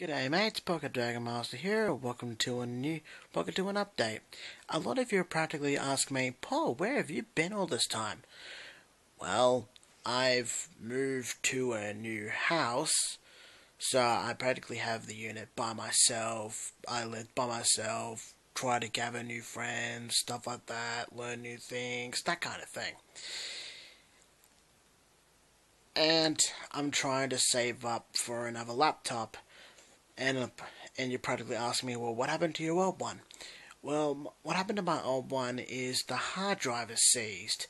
G'day mates, Pocket Dragon Master here. Welcome to a new Pocket to an update. A lot of you practically ask me, Paul, where have you been all this time? Well, I've moved to a new house, so I practically have the unit by myself. I live by myself, try to gather new friends, stuff like that, learn new things, that kind of thing. And I'm trying to save up for another laptop and uh, and you're practically asking me, well, what happened to your old one? Well, what happened to my old one is the hard drive is seized,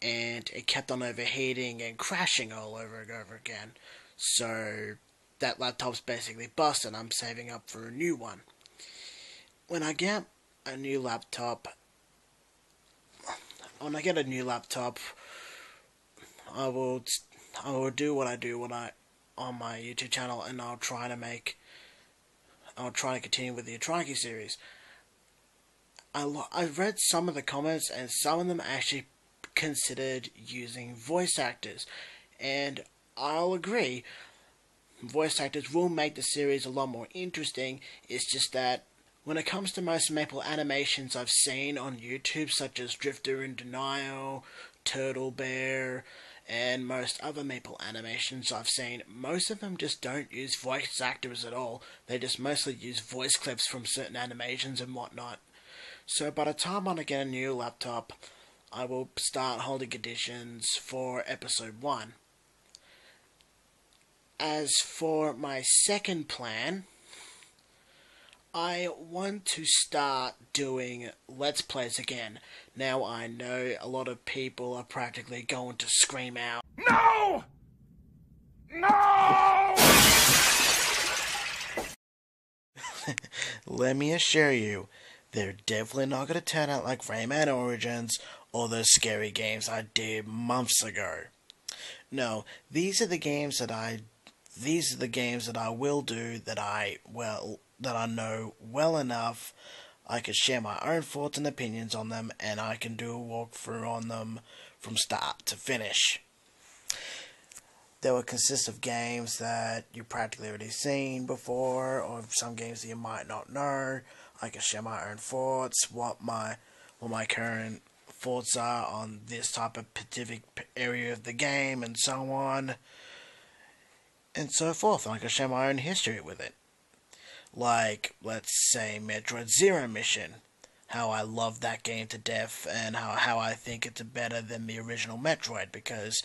and it kept on overheating and crashing all over and over again. So that laptop's basically busted. And I'm saving up for a new one. When I get a new laptop, when I get a new laptop, I will I will do what I do when I on my YouTube channel, and I'll try to make I'll try to continue with the Atroniki series. I I've read some of the comments, and some of them actually considered using voice actors, and I'll agree. Voice actors will make the series a lot more interesting. It's just that when it comes to most Maple animations I've seen on YouTube, such as Drifter in Denial, Turtle Bear, and most other Maple animations I've seen, most of them just don't use voice actors at all. They just mostly use voice clips from certain animations and whatnot. So by the time I get a new laptop, I will start holding editions for episode 1. As for my second plan, I want to start doing Let's Plays again. Now I know a lot of people are practically going to scream out, No! No! Let me assure you, they're definitely not going to turn out like Rayman Origins or those scary games I did months ago. No, these are the games that I these are the games that I will do that I well that I know well enough. I can share my own thoughts and opinions on them, and I can do a walkthrough on them from start to finish. They will consist of games that you practically already seen before, or some games that you might not know. I can share my own thoughts, what my what my current thoughts are on this type of specific area of the game, and so on, and so forth. And I can share my own history with it like let's say Metroid Zero Mission. How I love that game to death, and how how I think it's better than the original Metroid because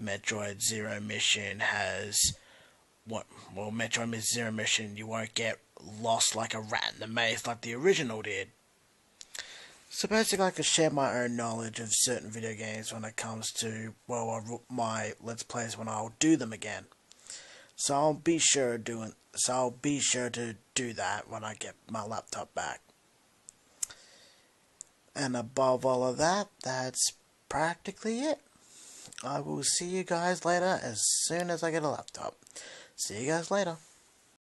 Metroid Zero Mission has what well Metroid Zero Mission you won't get lost like a rat in the maze like the original did. So basically, I can share my own knowledge of certain video games when it comes to well my let's plays when I'll do them again. So I'll be sure doing so I'll be sure to do that when I get my laptop back. And above all of that, that's practically it. I will see you guys later as soon as I get a laptop. See you guys later.